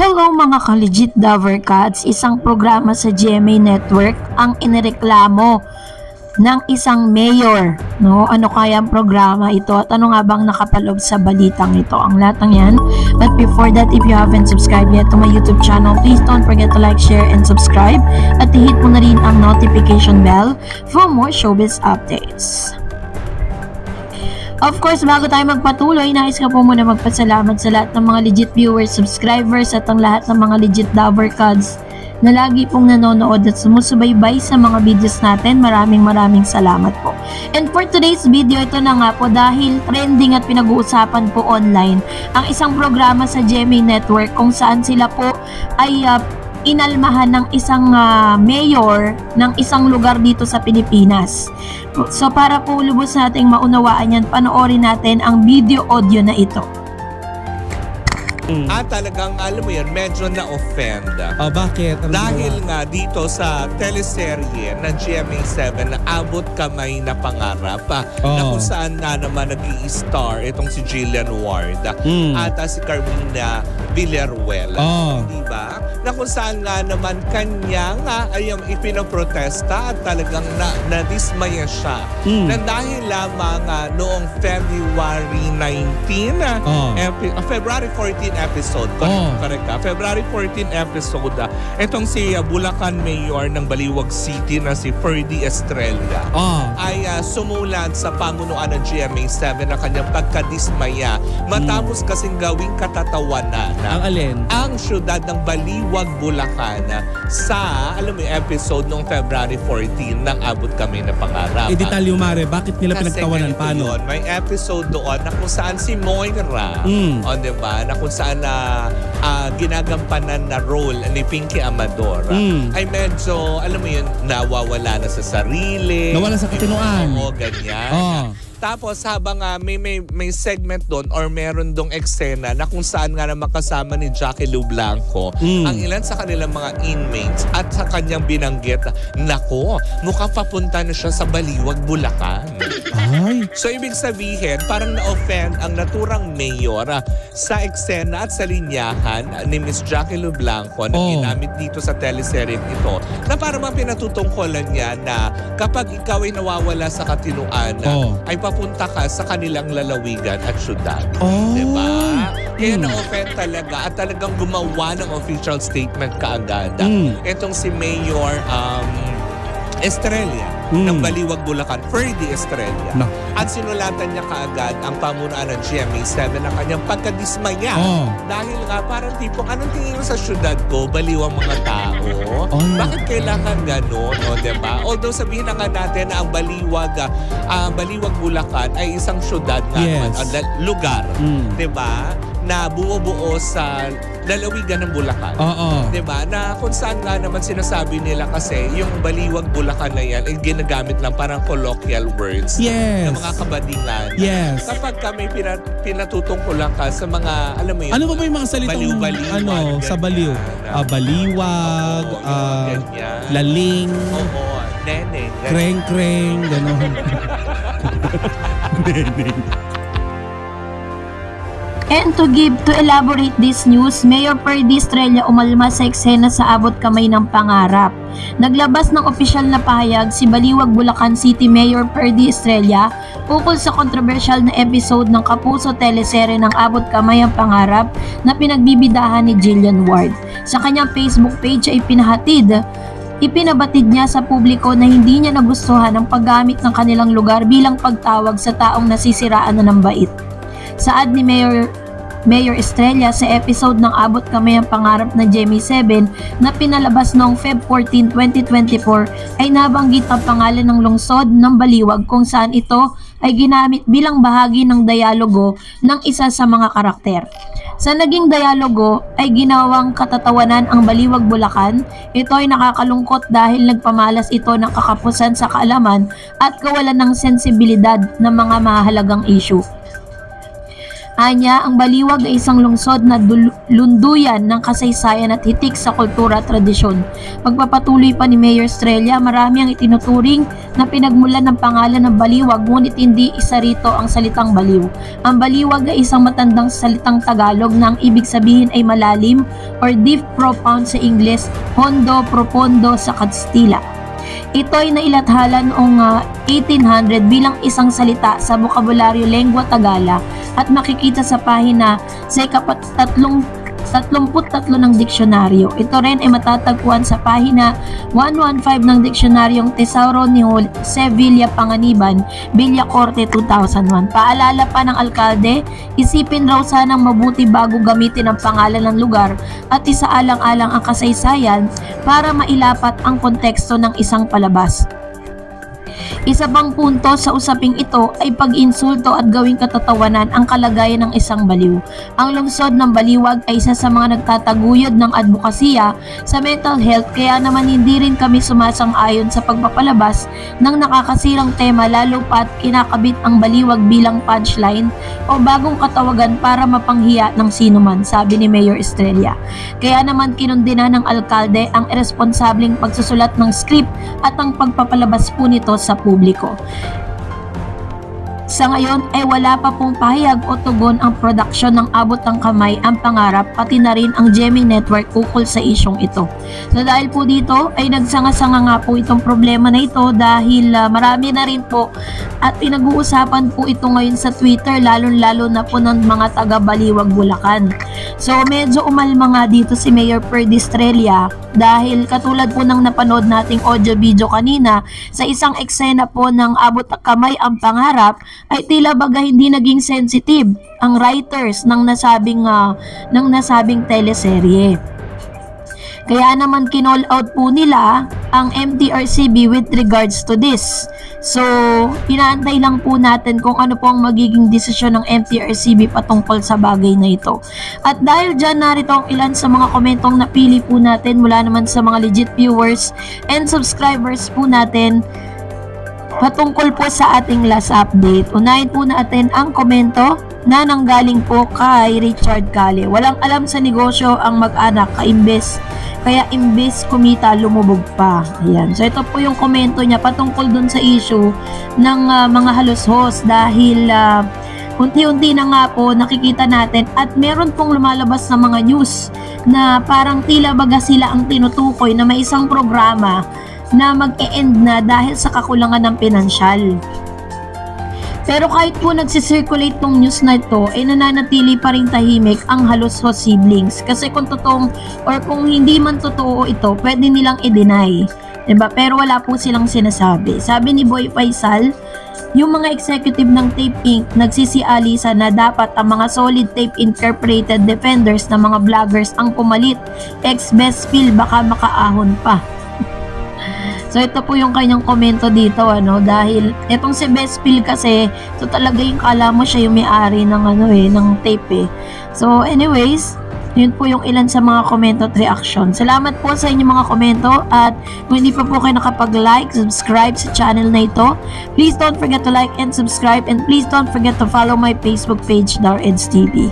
Hello mga ka-legit Dover Cats, isang programa sa GMA Network ang inireklamo ng isang mayor. No? Ano kaya ang programa ito at ano nga bang nakapaloob sa balitang ito? Ang lahat ng yan. But before that, if you haven't subscribed yet to my YouTube channel, please don't forget to like, share, and subscribe. At i-hit mo na rin ang notification bell for more showbiz updates. Of course, bago tayo magpatuloy, nais ka po muna magpasalamat sa lahat ng mga legit viewers, subscribers at ang lahat ng mga legit Dover Cards na lagi pong nanonood at sumusubaybay sa mga videos natin. Maraming maraming salamat po. And for today's video, ito na nga po dahil trending at pinag-uusapan po online ang isang programa sa GMA Network kung saan sila po ay uh, inalmahan ng isang uh, mayor ng isang lugar dito sa Pilipinas. So para po lubos nating maunawaan yan, panoorin natin ang video audio na ito. Mm. Ah, talagang, alam mo yan, medyo na-offend. Oh, bakit? Ano Dahil nga dito sa teleserye ng GMA7 na abot kamay na pangarap ah, Oh. na kung saan nga naman nag star itong si Jillian Ward Mm. at ah, si Carmina Villaruel. Oh. Di ba? Na kung saan nga naman kanya nga ay ang ipinoprotesta at talagang na, nadismaya siya. Mm. Na dahil lamang ah, noong February 19, ah, Oh. epi- ah, February 14 episode. Correct, Oh. correct ka. February 14 episode. ah, itong si ah, Bulacan Mayor ng Baliwag City na si Ferdy Estrella Oh. ay ah, sumulat sa pamunuan ng GMA7 na kanyang pagkadismaya matapos kasing gawing katatawanan Ang alin? ang syudad ng Baliwag, Bulacan ah, sa, alam mo episode noong February 14 nang abot kami na pangarap. Eh, detalyo mare, bakit nila Kasi pinagtawanan? Paano? yun, may episode doon na kung saan si Moira, Mm. o diba, na kung saan na ah, ginagampanan na role ni Pinky Amador, Mm. ay medyo, alam mo yun, nawawala na sa sarili. Nawala sa katinuan. Oo, ganyan. Oh. Tapos habang ah, may, may, may segment doon or meron dong eksena na kung saan nga naman kasama ni Jackie Lu Blanco Mm. ang ilan sa kanilang mga inmates at sa kanyang binanggit, nako, mukhang papunta na siya sa Baliwag, Bulacan. Ay. So ibig sabihin, parang na-offend ang naturang mayor ah, sa eksena at sa linyahan ni Miss Jackie Blanco na Oh. ginamit dito sa teleserye ito na parang mga pinatutungkolan niya na kapag ikaw ay nawawala sa katinuan, ah, Oh. ay papunta ka sa kanilang lalawigan at syudad. Oh. Diba? Kaya Mm. na-offend talaga at talagang gumawa ng official statement kaagad. Mm. Itong si Mayor um, Estrella Mm. ng Baliwag, Bulacan, Ferdy Estrella. Na. At sinulatan niya kaagad ang pamunuan ng GMA7 na kanyang pagkadismaya. Oh. Dahil nga parang tipong anong tingin mo sa syudad ko, baliwang mga tao. Oh. Bakit kailangan gano'n, no, diba? Although sabihin na nga natin na ang Baliwag, ah, Baliwag Bulacan ay isang syudad nga Yes. naman, ah, la- lugar, Mm. 'di ba? Na buo-buo sa lalawigan ng Bulacan. Oo. 'Di ba? Na kung saan nga naman sinasabi nila kasi yung Baliwag Bulacan na yan ay ginagamit lang parang colloquial words Yes. ng mga kabadingan. Yes. Kapag kami pinat pinatutungkulan ka sa mga, alam mo yun, Ano ba ba yung mga salitang Baliw-baliwan, ano sa baliw? ganyan. Ah, baliwag, Oo, ah, ganyan. laling, Oo, nene. ganyan. kreng-kreng, gano'n. And to give, to elaborate this news, Mayor Perdy Estrella umalma sa eksena sa abot kamay ng pangarap. Naglabas ng opisyal na pahayag si Baliwag Bulacan City Mayor Perdy Estrella ukol sa kontrobersyal na episode ng Kapuso teleserye ng Abot Kamay ang Pangarap na pinagbibidahan ni Jillian Ward. Sa kanyang Facebook page ay pinahatid Ipinabatid niya sa publiko na hindi niya nagustuhan ang paggamit ng kanilang lugar bilang pagtawag sa taong nasisiraan na ng bait. Saad ni Mayor Mayor Estrella sa episode ng Abot Kamay ang Pangarap na Jamie 7 na pinalabas noong Feb 14, 2024 ay nabanggit ang pangalan ng lungsod ng Baliwag kung saan ito ay ginamit bilang bahagi ng dialogo ng isa sa mga karakter. Sa naging dialogo ay ginawang katatawanan ang Baliwag Bulacan. Ito ay nakakalungkot dahil nagpamalas ito ng kakapusan sa kaalaman at kawalan ng sensibilidad ng mga mahalagang issue. Anya, ang baliwag ay isang lungsod na lunduyan ng kasaysayan at hitik sa kultura at tradisyon. Pagpapatuloy pa ni Mayor Estrella, marami ang itinuturing na pinagmulan ng pangalan ng baliwag ngunit hindi isa rito ang salitang baliw. Ang baliwag ay isang matandang salitang Tagalog na ang ibig sabihin ay malalim or deep profound sa Ingles, hondo profondo sa Kastila. Ito ay nailathala noong ah, 1800 bilang isang salita sa bokabularyo lengua Tagala. At makikita sa pahina sa ikapat tatlong 33 ng diksyonaryo. Ito rin ay matatagpuan sa pahina 115 ng diksyonaryong Tesauro ni Jose Villa Panganiban, Villa Corte 2001. Paalala pa ng alkalde, isipin raw sanang mabuti bago gamitin ang pangalan ng lugar at isaalang-alang ang kasaysayan para mailapat ang konteksto ng isang palabas. Isa pang punto sa usaping ito ay pag-insulto at gawing katatawanan ang kalagayan ng isang baliw. Ang lungsod ng Baliwag ay isa sa mga nagtataguyod ng advokasya sa mental health kaya naman hindi rin kami sumasang-ayon sa pagpapalabas ng nakakasirang tema lalo pat kinakabit ang Baliwag bilang punchline o bagong katawagan para mapanghiya ng sinuman, sabi ni Mayor Estrella. Kaya naman kinundina ng alkalde ang irresponsableng pagsusulat ng script at ang pagpapalabas po nito sa publiko. Sa ngayon ay wala pa pong pahayag o tugon ang production ng Abot ng Kamay ang pangarap pati na rin ang Gemini Network ukol sa isyong ito. So dahil po dito ay nagsanga-sanga nga po itong problema na ito dahil ah, marami na rin po at pinag-uusapan po ito ngayon sa Twitter lalong-lalo na po ng mga taga Baliwag Bulacan. So medyo umalma nga dito si Mayor Perdi Estrella dahil katulad po ng napanood nating audio video kanina sa isang eksena po ng Abot Kamay ang pangarap ay tila baga hindi naging sensitive ang writers ng nasabing ah, ng nasabing teleserye. Kaya naman kinall out po nila ang MTRCB with regards to this. So, inaantay lang po natin kung ano po ang magiging desisyon ng MTRCB patungkol sa bagay na ito. At dahil dyan narito ang ilan sa mga komentong napili po natin mula naman sa mga legit viewers and subscribers po natin patungkol po sa ating last update. Unahin po natin ang komento na nanggaling po kay Richard Kale. Walang alam sa negosyo ang mag-anak kaimbes kaya imbes kumita lumubog pa. Ayan. So ito po yung komento niya patungkol dun sa issue ng ah, mga halos-hos dahil ah, unti-unti na nga po nakikita natin at meron pong lumalabas na mga news na parang tila baga sila ang tinutukoy na may isang programa na mag-e-end na dahil sa kakulangan ng pinansyal. Pero kahit po nagsisirculate tong news na ito, ay nananatili pa rin tahimik ang halos ho siblings. Kasi kung totoong or kung hindi man totoo ito, pwede nilang i-deny. 'Di ba? Pero wala po silang sinasabi. Sabi ni Boy Faisal, yung mga executive ng Tape Inc. nagsisialisa na dapat ang mga solid tape incorporated defenders ng mga vloggers ang pumalit. Ex-best feel baka makaahon pa. So ito po yung kanyang komento dito ano dahil itong si Best Feel kasi so talaga yung kala mo siya yung may-ari ng ano eh ng tape eh. So anyways, yun po yung ilan sa mga komento at reaction. Salamat po sa inyong mga komento at kung hindi pa po kayo nakapag-like, subscribe sa channel na ito, please don't forget to like and subscribe and please don't forget to follow my Facebook page, Dareds TV.